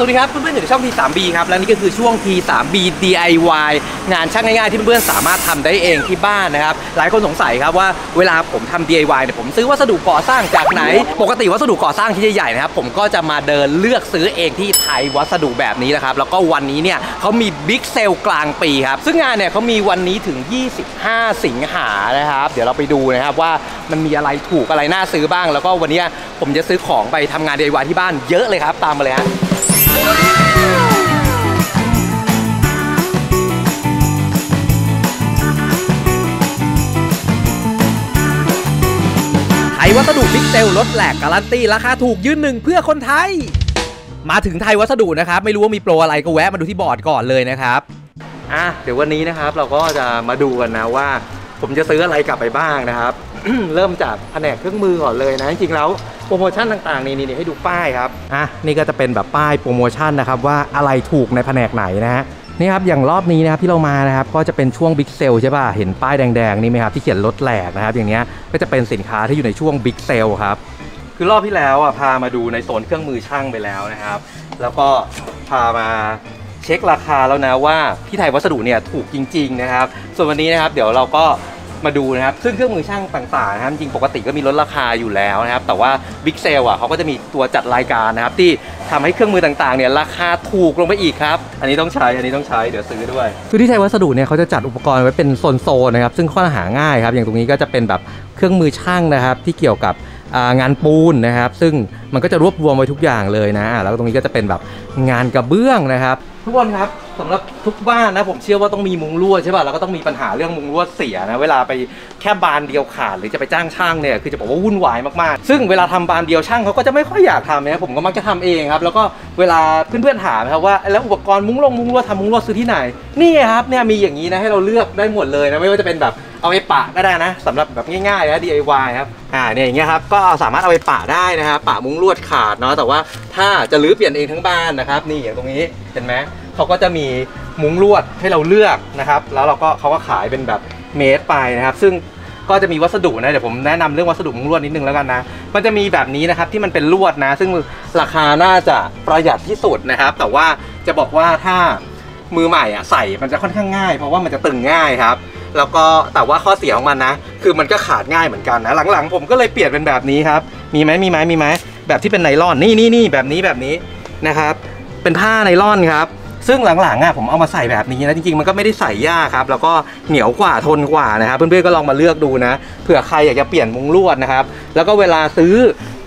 สวัสดีครับเพื่อนๆอยู่ในช่อง T3B ครับและนี่ก็คือช่วง T3B DIY งานช่างง่ายๆที่เพื่อนๆสามารถทำได้เองที่บ้านนะครับหลายคนสงสัยครับว่าเวลาผมทำ DIY เนี่ยผมซื้อวัสดุก่อสร้างจากไหน ปกติวัสดุก่อสร้างที่ใหญ่ๆนะครับผมก็จะมาเดินเลือกซื้อเองที่ไทยวัสดุแบบนี้นะครับแล้วก็วันนี้เนี่ยเขามีบิ๊กเซลกลางปีครับซึ่งงานเนี่ยเขามีวันนี้ถึง 25 สิงหานะครับเดี๋ยวเราไปดูนะครับว่ามันมีอะไรถูกอะไรน่าซื้อบ้าง แล้วก็วันนี้ผมจะซื้อของไปทำงาน DIY ที่บ้านเยอะเลยครับตามมาเลยฮะ ไทยวัสดุบิ๊กเซลลดแหลกการันตีราคาถูกยืนหนึ่งเพื่อคนไทย มาถึงไทยวัสดุนะครับ ไม่รู้ว่ามีโปรอะไรก็แวะมาดูที่บอร์ดก่อนเลยนะครับ อะเดี๋ยววันนี้นะครับเราก็จะมาดูกันนะว่า ผมจะซื้ออะไรกลับไปบ้างนะครับ เริ่มจากแผนกเครื่องมือก่อนเลยนะ จริงๆแล้วโปรโมชั่นต่างๆ นี่นี่ให้ดูป้ายครับอะนี่ก็จะเป็นแบบป้ายโปรโมชั่นนะครับว่าอะไรถูกในแผนกไหนนะฮะนี่ครับอย่างรอบนี้นะครับที่เรามานะครับก็จะเป็นช่วง Big Sale ใช่ป่ะเห็นป้ายแดงๆนี่ไหมครับที่เขียนลดแหลกนะครับอย่างเนี้ยก็จะเป็นสินค้าที่อยู่ในช่วง Big Sale ครับคือรอบที่แล้วอะพามาดูในโซนเครื่องมือช่างไปแล้วนะครับ แล้วก็พามาเช็คราคาแล้วนะว่าที่ไทยวัสดุเนี่ยถูกจริง ๆนะครับ ส่วนวันนี้นะครับเดี๋ยวเราก็มาดูนะครับ ซึ่งเครื่องมือช่างต่างๆนะครับจริงปกติก็มีลดราคาอยู่แล้วนะครับ แต่ว่าบิ๊กเซลอะเขาก็จะมีตัวจัดรายการนะครับ ที่ทำให้เครื่องมือต่างๆเนี่ยราคาถูกลงไปอีกครับ อันนี้ต้องใช้ อันนี้ต้องใช้ เดี๋ยวซื้อด้วย คือที่ไทยวัสดุเนี่ยเขาจะจัดอุปกรณ์ไว้เป็นโซนๆนะครับ ซึ่งค่อนหาง่ายครับ อย่างตรงนี้ก็จะเป็นแบบเครื่องมือช่างนะครับที่เกี่ยวกับ งานปูนนะครับ ซึ่งมันก็จะรวบรวมไว้ทุกอย่างเลยนะ แล้วตรงนี้ก็จะเป็นแบบงานกระเบื้องนะครับ ทุกคนครับสำหรับทุกบ้านนะผมเชื่อว่าต้องมีมุงลวใช่ป่ะแล้วก็ต้องมีปัญหาเรื่องมุงลวเสียนะเวลาไปแค่บานเดียวขาดหรือจะไปจ้างช่างเนี่ยคือจะบอกว่าวุ่นวายมากๆ ซึ่งเวลาทำบานเดียวช่างเขาก็จะไม่ค่อยอยากทำนะผมก็มักจะทำเองครับแล้วก็เวลาเพื่อนๆถามนะครับว่าแล้วอุปกรณ์มุงลงมุ้งลวทำมุ้งลวซื้อที่ไหนนี่ครับเนี่ยมีอย่างนี้นะให้เราเลือกได้หมดเลยนะไม่ว่าจะเป็นแบบ เอาไปปะก็ได้นะสำหรับแบบง่ายๆนะ DIY ครับอ่าเนี่ยอย่างเงี้ยครับก็สามารถเอาไปปะได้นะครับปะมุ้งลวดขาดเนาะแต่ว่าถ้าจะรื้อเปลี่ยนเองทั้งบ้านนะครับนี่อย่างตรงนี้เห็นไหมเขาก็จะมีมุ้งลวดให้เราเลือกนะครับแล้วเราก็เขาก็ขายเป็นแบบเมตรไปนะครับ ซึ่งก็จะมีวัสดุนะเดี๋ยวผมแนะนำเรื่องวัสดุมุ้งลวดนิดนึงแล้วกันนะมันจะมีแบบนี้นะครับที่มันเป็นลวดนะ ซึ่งราคาน่าจะประหยัดที่สุดนะครับ แต่ว่าจะบอกว่าถ้ามือใหม่อะใส่มันจะค่อนข้างง่าย เพราะว่ามันจะตึงง่ายครับ แล้วก็แต่ว่าข้อเสียของมันนะ คือมันก็ขาดง่ายเหมือนกันนะ หลังๆ ผมก็เลยเปลี่ยนเป็นแบบนี้ครับ มีไหมมีไหมมีไหมแบบที่เป็นไนล่อนนี่นี่นี่แบบนี้แบบนี้นะครับ เป็นผ้าไนล่อนครับ ซึ่งหลังๆอะผมเอามาใส่แบบนี้นะจริงๆมันก็ไม่ได้ใส่ยากครับ แล้วก็เหนียวกว่าทนกว่านะครับเพื่อนๆก็ลองมาเลือกดูนะเผื่อใครอยากจะเปลี่ยนมุ้งลวดนะครับ แล้วก็เวลาซื้อ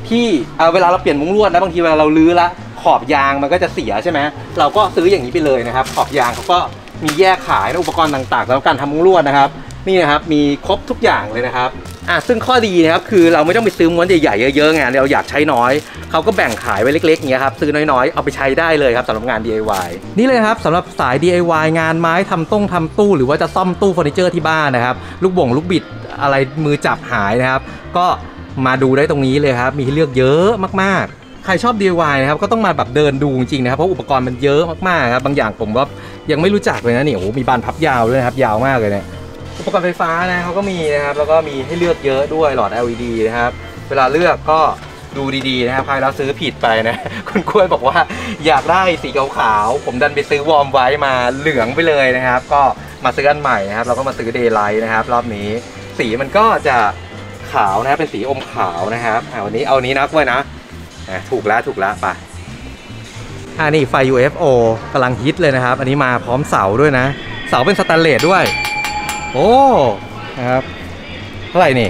ที่เอ่อเวลาเราเปลี่ยนมุ้งลวดนะบางทีเวลาเราลื้อละขอบยางมันก็จะเสียใช่ไหมเราก็ซื้ออย่างนี้ไปเลยนะครับ ขอบยางเขาก็ มีแยกขายนะอุปกรณ์ต่างๆสำหรับการทำมุ้งลวดนะครับ นี่นะครับมีครบทุกอย่างเลยนะครับอะซึ่งข้อดีนะครับคือเราไม่ต้องไปซื้อม้วนใหญ่ๆเยอะๆไงเราอยากใช้น้อยเขาก็แบ่งขายไว้เล็กๆอย่างเงี้ยครับซื้อน้อยๆ เอาไปใช้ได้เลยครับสำหรับงาน DIY นี่เลยครับสำหรับสาย DIY งานไม้ทำต้งทำตู้ หรือว่าจะซ่อมตู้เฟอร์นิเจอร์ที่บ้านนะครับลูกบ่งลูกบิดอะไรมือจับหายนะครับ ก็มาดูได้ตรงนี้เลยครับ มีให้เลือกเยอะมากๆ ใครชอบ DIY นะครับก็ต้องมาแบบเดินดูจริงๆนะครับเพราะอุปกรณ์มันเยอะมากๆครับบางอย่างผมก็ยังไม่รู้จักเลยนะนี่โอ้โหมีบานพับยาวด้วยนะครับยาวมากเลยเนี่ยอุปกรณ์ไฟฟ้านะเขาก็มีนะครับแล้วก็มีให้เลือกเยอะด้วยหลอด LED นะครับเวลาเลือกก็ดูดีๆนะครับใครเราซื้อผิดไปนะ คุณกล้วยบอกว่าอยากได้สีขาวๆผมดันไปซื้อ warm white มาเหลืองไปเลยนะครับ ก็มาซื้ออันใหม่นะครับเราก็มาซื้อ daylight นะครับ รอบนี้สีมันก็จะขาวนะเป็นสีอมขาวนะครับอ่าวันนี้เอานี้นะกล้วยนะ ถูกแล้วถูกแล้วไปอ่านี่ไฟ UFO กำลังฮิตเลยนะครับ อันนี้มาพร้อมเสาด้วยนะ เสาเป็นสแตนเลสด้วย โอ้นะครับเท่าไหร่นี่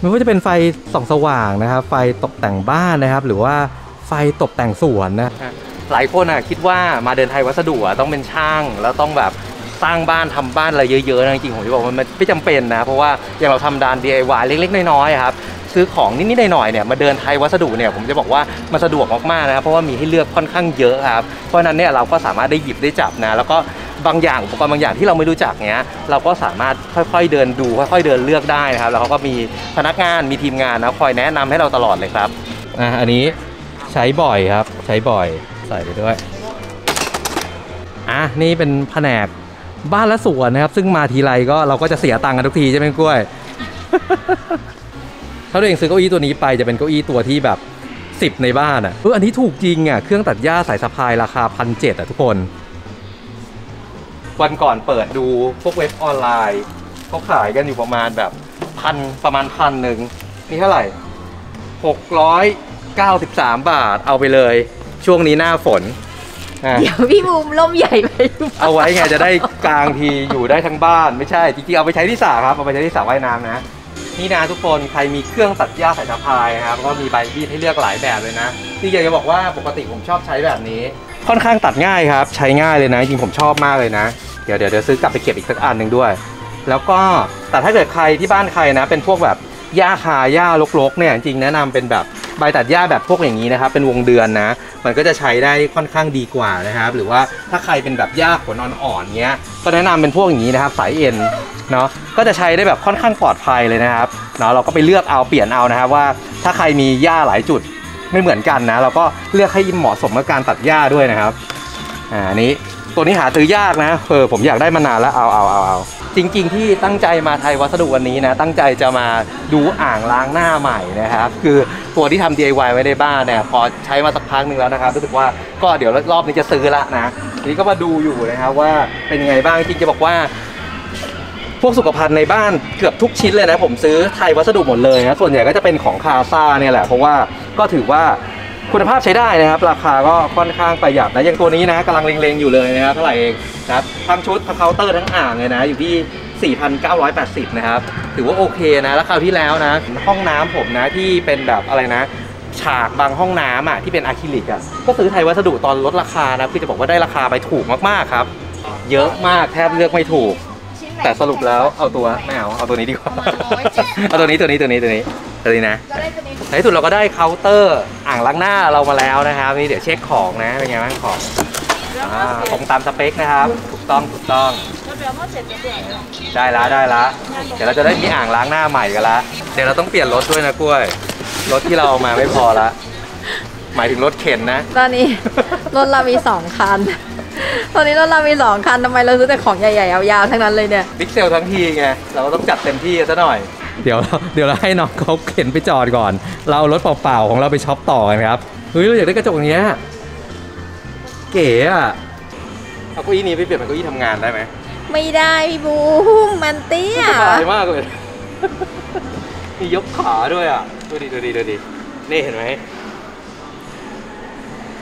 ไม่ว่าจะเป็นไฟส่องสว่างนะครับ ไฟตกแต่งบ้านนะครับ หรือว่าไฟตกแต่งสวนนะหลายคนอะคิดว่ามาเดินไทยวัสดุอะต้องเป็นช่างแล้วต้องแบบ สร้างบ้านทำบ้านอะไรเยอะๆนะจริงๆผมจะบอกว่ามันไม่จำเป็นนะ เพราะว่าอย่างเราทำดาน DIY เล็กๆน้อยๆครับซื้อของนิดๆหน่อยๆเนี่ยมาเดินไทยวัสดุเนี่ยผมจะบอกว่ามันสะดวกมากๆนะครับเพราะว่ามีให้เลือกค่อนข้างเยอะครับเพราะนั้นเนี่ยเราก็สามารถได้หยิบได้จับนะแล้วก็บางอย่างอุปกรณ์บางอย่างที่เราไม่รู้จักเนี้ยเราก็สามารถค่อยๆเดินดูค่อยๆเดินเลือกได้นะครับแล้วเขาก็มีพนักงานมีทีมงานนะคอยแนะนำให้เราตลอดเลยครับอะอันนี้ใช้บ่อยครับใช้บ่อยใส่ไปด้วยอะนี่เป็นแผนก บ้านและสวนนะครับ ซึ่งมาทีไรก็เราก็จะเสียตังค์กันทุกทีใช่ไหมกล้วย ถ้าตัวเองซื้อเก้าอี้ตัวนี้ไปจะเป็นเก้าอี้ตัวที่แบบ 10 ในบ้านอะเอออันนี้ถูกจริงอะเครื่องตัดหญ้าสายสะพายราคาพันเจ็ดอะทุกคน วันก่อนเปิดดูพวกเว็บออนไลน์เขาขายกันอยู่ประมาณแบบพันประมาณพันหนึ่งนี่เท่าไหร่693 บาทเอาไปเลย ช่วงนี้หน้าฝน เดี๋ยวพี่บูมล่มใหญ่ไปหรือเปล่เอาไว้ไงจะได้กลางทีอยู่ได้ทั้งบ้านไม่ใช่จริงๆเอาไปใช้ที่สระครับเอาไปใช้ที่สระว่ายน้ำนะนี่นะทุกคนใครมีเครื่องตัดหญ้าสายสะพายนะครับก็มีใบมีดให้เลือกหลายแบบเลยนะที่อยากจะบอกว่าปกติผมชอบใช้แบบนี้ ค่อนข้างตัดง่ายครับ ใช้ง่ายเลยนะจริงๆผมชอบมากเลยนะ เดี๋ยวเดี๋ยวเดี๋ยวซื้อกลับไปเก็บอีกสักอันหนึ่งด้วย แล้วก็แต่ถ้าเกิดใครที่บ้านใครนะ เป็นพวกแบบหญ้าคาหญ้ารกๆเนี่ยจริงๆแนะนำเป็นแบบ ใบตัดหญ้าแบบพวกอย่างนี้นะครับ เป็นวงเดือนนะ มันก็จะใช้ได้ค่อนข้างดีกว่านะครับ หรือว่าถ้าใครเป็นแบบหญ้าขนอ่อนๆเงี้ย ก็แนะนำเป็นพวกอย่างนี้นะครับ สายเอ็นเนาะ ก็จะใช้ได้แบบค่อนข้างปลอดภัยเลยนะครับ เนาะ เราก็ไปเลือกเอาเปลี่ยนเอานะครับว่า ถ้าใครมีหญ้าหลายจุดไม่เหมือนกันนะ เราก็เลือกให้เหมาะสมกับการตัดหญ้าด้วยนะครับ อ่าอันนี้ ตัวนี้หาซื้อยากนะ เออ ผมอยากได้มานานแล้ว เอาเอาเอาเอา จริง ๆ ที่ตั้งใจมาไทยวัสดุวันนี้นะตั้งใจจะมาดูอ่างล้างหน้าใหม่นะครับคือตัวที่ทำ DIY ไว้ในบ้านเนี่ยพอใช้มาสักพักหนึ่งแล้วนะครับรู้สึกว่าก็เดี๋ยวรอบนี้จะซื้อละนะทีนี้ก็มาดูอยู่นะครับว่าเป็นยังไงบ้างจริงจะบอกว่า พวกสุขภัณฑ์ในบ้านเกือบทุกชิ้นเลยนะผมซื้อไทยวัสดุหมดเลยนะส่วนใหญ่ก็จะเป็นของคาซ่าเนี่ยแหละเพราะว่าก็ถือว่า คุณภาพใช้ได้นะครับ ราคาก็ค่อนข้างประหยัดนะอย่างตัวนี้นะกำลังเล็งๆอยู่เลยนะครับเท่าไหร่เองนะครับทั้งชุดทั้งเคาน์เตอร์ทั้งอ่างเลยนะ อยู่ที่ 4,980 นะครับ ถือว่าโอเคนะแล้วคราวที่แล้วนะ ห้องน้ำผมนะที่เป็นแบบอะไรนะฉากบังห้องน้ำอะที่เป็นอะคริลิกอะก็ซื้อไทยวัสดุตอนลดราคานะคือจะบอกว่าได้ราคาไปถูกมากๆครับ เยอะมากแทบเลือกไม่ถูก แต่สรุปแล้วเอาตัวไม่เอาเอาตัวนี้ดีกว่าเอาตัวนี้ตัวนี้ตัวนี้ตัวนี้ ตัวนี้นะจะได้ตัวนี้ในที่สุดเราก็ได้เคาน์เตอร์อ่างล้างหน้าเรามาแล้วนะครับ นี่เดี๋ยวเช็คของนะเป็นไงบ้างของอ่าตรงตามสเปคนะครับ ถูกต้องถูกต้องได้ละได้ละเดี๋ยวเราจะได้มีอ่างล้างหน้าใหม่กันละเดี๋ยวเราต้องเปลี่ยนรถด้วยนะกล้วย รถที่เราเอามาไม่พอละ หมายถึงรถเข็นนะ ตอนนี้ รถเรามีสองคัน ตอนนี้รถเรามีสองคันทำไมเราซื้อแต่ของใหญ่ๆยาวๆทั้งนั้นเลยเนี่ย บิ๊กเซลทั้งทีไง เราก็ต้องจัดเต็มที่ซะหน่อย เดี๋ยวเดี๋ยวเราให้น้องเขาเข็นไปจอดก่อน เราเอารถเปล่าๆของเราไปช็อปต่อกันครับเฮ้ยเราอยากได้กระจกอย่างเงี้ยเก๋อะเอาเก้าอี้นี้ไปเปลี่ยนเป็นเก้าอี้ทำงานได้ไหมไม่ได้พี่บูมมันเตี้ยสบายมากเลย มียกขาด้วยอะ ดูดิดูดิดูดินี่เห็นไหม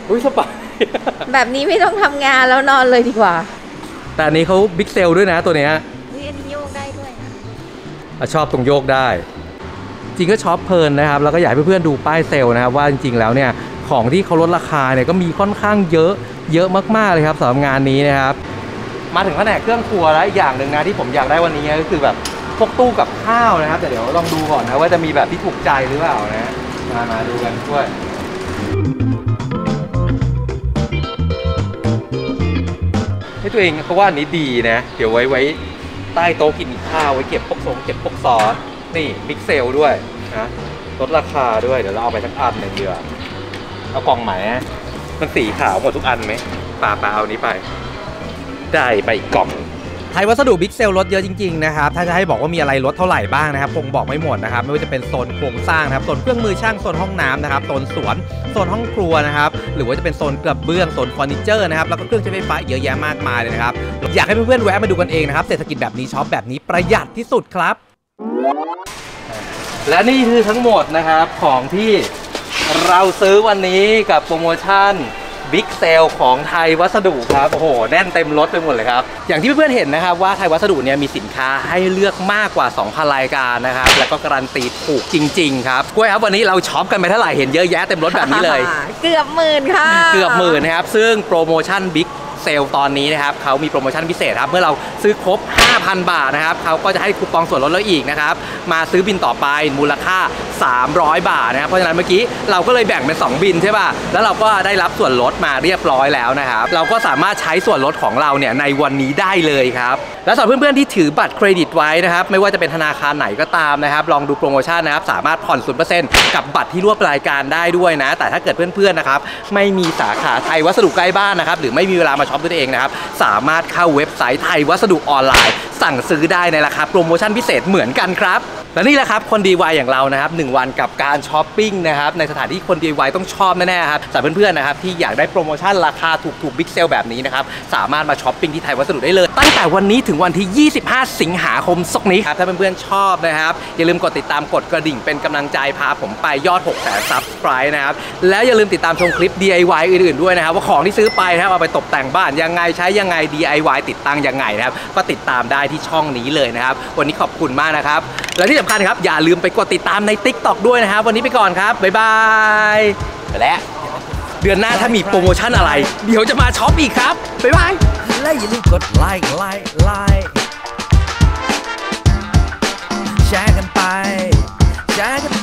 อุ้ยสบาย แบบนี้ไม่ต้องทำงานแล้วนอนเลยดีกว่า แต่อันนี้เขา Big Sale ด้วยนะตัวเนี้ยเรียนโยกได้ด้วยอะ ชอบตรงโยกได้ จริงก็ช็อปเพลินนะครับ แล้วก็อยากให้เพื่อนๆดูป้ายเซลล์นะครับ ว่าจริงๆแล้วเนี่ยของที่เขาลดราคาเนี่ยก็มีค่อนข้างเยอะเยอะมากๆเลยครับสำหรับงานนี้นะครับ มาถึงแผนกเครื่องครัวแล้วอีกอย่างหนึ่งนะที่ผมอยากได้วันนี้ก็คือแบบพวกตู้กับข้าวนะครับแต่เดี๋ยวลองดูก่อนนะว่าจะมีแบบที่ถูกใจหรือเปล่านะมามาดูกันด้วยให้ตัวเองเขาว่าอันนี้ดีนะ เดี๋ยวไว้ไว้ ใต้โต๊ะกินข้าวไว้เก็บพวกทรงเก็บพวกซอสนี่บิ๊กเซลด้วยนะลดราคาด้วยเดี๋ยวเราเอาไปสักอันหนึ่งเดียวเอากล่องไหมมันสีขาวหมดทุกอันไหมป่าป่าเอานี้ไป ได้ไปอีกกล่อง ไทยวัสดุ Big Sale ลดเยอะจริงๆนะครับถ้าจะให้บอกว่ามีอะไรลดเท่าไหร่บ้างนะครับคงบอกไม่หมดนะครับไม่ว่าจะเป็นโซนโครงสร้างนะครับโซนเครื่องมือช่างโซนห้องน้ำนะครับโซนสวนโซนห้องครัวนะครับหรือว่าจะเป็นโซนกระเบื้องโซนเฟอร์นิเจอร์นะครับแล้วก็เครื่องใช้ไฟฟ้าเยอะแยะมากมายเลยนะครับอยากให้เพื่อนๆแวะมาดูกันเองนะครับเศรษฐกิจแบบนี้ช็อปแบบนี้ประหยัดที่สุดครับ และนี่คือทั้งหมดนะครับของที่เราซื้อวันนี้กับโปรโมชั่น Big Sale ของไทยวัสดุครับ โอ้โห แน่นเต็มรถไปหมดเลยครับ อย่างที่เพื่อนๆเห็นนะครับว่าไทยวัสดุเนี่ยมีสินค้าให้เลือกมากกว่า 2,000 รายการนะครับ แล้วก็การันตีถูกจริง ๆ ครับกล้วยครับวันนี้เราช็อปกันไปเท่าไหร่เห็นเยอะแยะเต็มรถแบบนี้เลย เกือบหมื่นค่ะ เกือบหมื่นนะครับ ซึ่งโปรโมชั่น Big Sale ตอนนี้นะครับเขามีโปรโมชั่นพิเศษครับ เมื่อเราซื้อครบ 5,000 บาทนะครับเขาก็จะให้คูปองส่วนลดเราอีกนะครับ มาซื้อบิลต่อไปมูลค่า 300 บาทนะครับ เพราะฉะนั้นเมื่อกี้เราก็เลยแบ่งเป็น 2 บิลใช่ป่ะ แล้วเราก็ได้รับส่วนลดมาเรียบร้อยแล้วนะครับ เราก็สามารถใช้ส่วนลดของเราเนี่ยในวันนี้ได้เลยครับและสำหรับเพื่อนๆที่ถือบัตรเครดิตไว้นะครับไม่ว่าจะเป็นธนาคารไหนก็ตามนะครับลองดูโปรโมชั่นนะครับสามารถผ่อน 0%กับบัตรที่ร่วมรายการได้ด้วยนะ แต่ถ้าเกิดเพื่อนๆนะครับไม่มีสาขาไทยวัสดุใกล้บ้านนะครับหรือไม่มีเวลามาช็อปด้วยตัวเองนะครับ สามารถเข้าเว็บไซต์ไทยวัสดุออนไลน์ สั่งซื้อได้ในราคาโปรโมชั่นพิเศษเหมือนกันครับ และนี่แหละครับคน DIY อย่างเรานะครับหนึ่งวันกับการช้อปปิ้งนะครับในสถานที่คน DIY ต้องชอบแน่ๆครับสำหรับเพื่อนๆนะครับที่อยากได้โปรโมชั่นราคาถูกๆ Big Sale แบบนี้นะครับสามารถมาช้อปปิ้งที่ไทยวัสดุได้เลย ตั้งแต่วันนี้ถึงวันที่ 25 สิงหาคมศกนี้ครับถ้าเพื่อนๆชอบนะครับอย่าลืมกดติดตามกดกระดิ่งเป็นกำลังใจพาผมไปยอด6แสน subscribe นะครับแล้วอย่าลืมติดตามชมคลิป DIY อื่นๆด้วยนะครับว่าของที่ซื้อไปนะครับเอาไปตกแต่งบ้านยังไงใช้ยังไง DIY ติดตั้งยังไงนะครับก็ติดตามได้ที่ช่องนี้เลยนะครับวันนี้ขอบคุณมากนะครับและที่สำคัญครับ อย่าลืมไปกดติดตามใน Tik t o อกด้วยนะครับ วันนี้ไปก่อนครับ บ๊ายบายไปแล้วเดือนหน้าถ้ามีโปรโมชั่นอะไร เดี๋ยวจะมาช็อปอีกครับ บ๊ายบายและอย่าลืมกดไลค์ไลค์ไลค์แชร์กันไปแชร์กัน